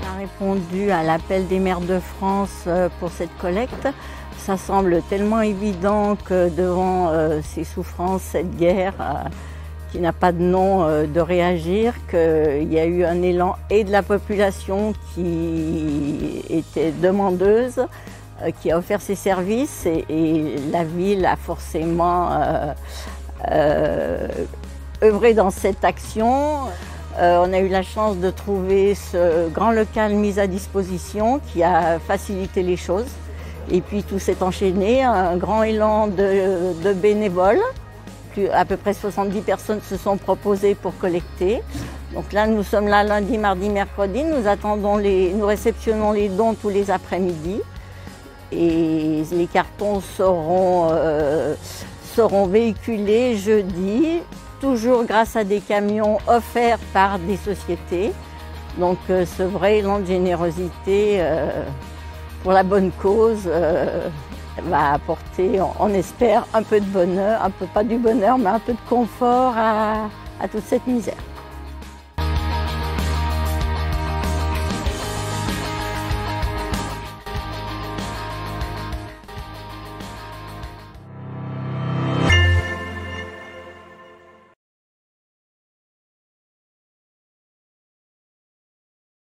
On a répondu à l'appel des maires de France euh, pour cette collecte. Ça semble tellement évident que devant euh, ces souffrances, cette guerre euh, qui n'a pas de nom, de réagir, qu'il y a eu un élan et de la population qui était demandeuse, qui a offert ses services et, la ville a forcément œuvré dans cette action. Euh, on a eu la chance de trouver ce grand local mis à disposition qui a facilité les choses. Et puis tout s'est enchaîné, un grand élan de, bénévoles. à peu près 70 personnes se sont proposées pour collecter. Donc là, nous sommes là lundi, mardi, mercredi. Nous attendons les, nous réceptionnons les dons tous les après-midi. Et les cartons seront, euh, seront véhiculés jeudi toujours grâce à des camions offerts par des sociétés. Donc euh, ce vrai élan de générosité euh, pour la bonne cause euh, va apporter, on, espère, un peu de bonheur, un peu pas du bonheur, mais un peu de confort à toute cette misère.